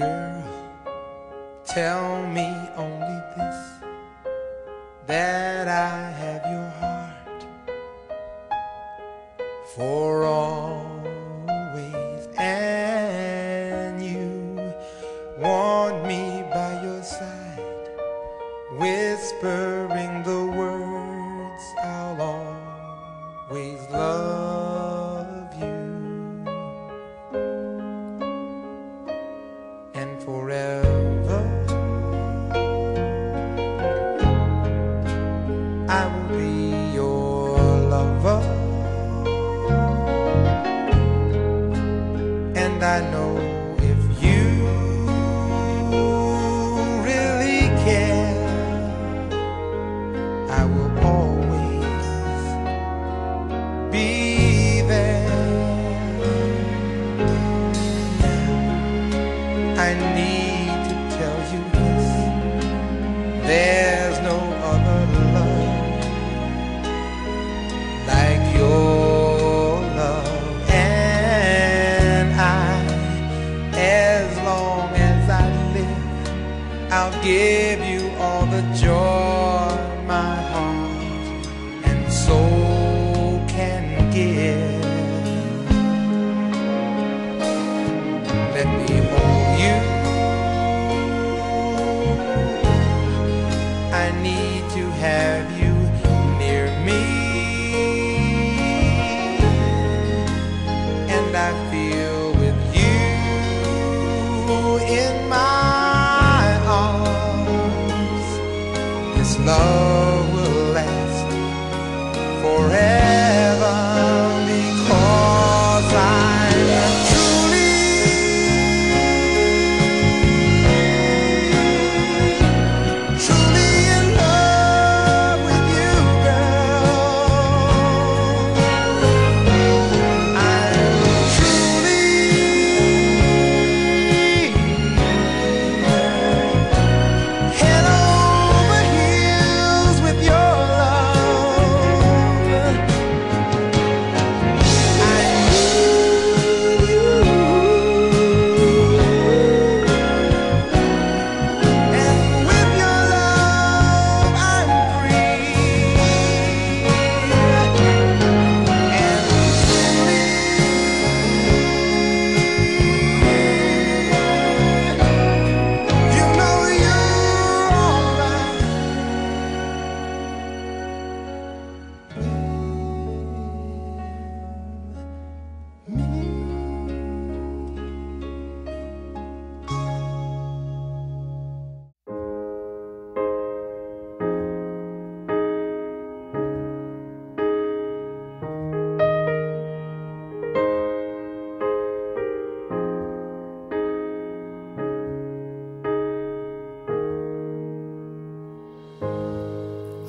Girl, tell me only this that I have your heart for always, and you want me by your side, whispering the words I'll always love forever. I will be your lover. And I know There's no other love like your love, and I, as long as I live, I'll give you all the joy to have you near me. And I feel with you in my arms. This love will last forever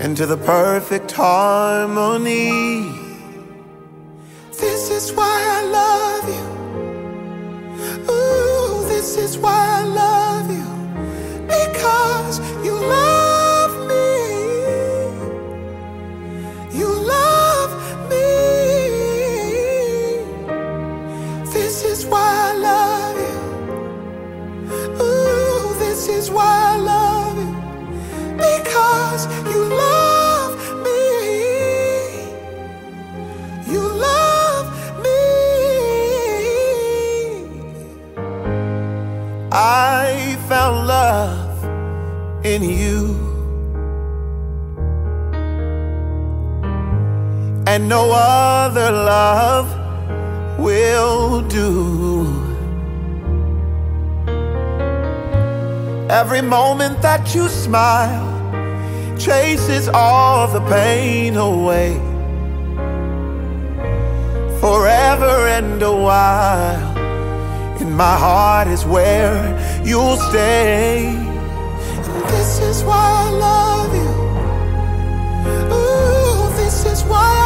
into the perfect harmony. This is why I love you. Ooh, this is why I found love in you. And no other love will do. Every moment that you smile chases all the pain away. Forever and a while, in my heart is where you'll stay. And this is why I love you. Ooh, this is why I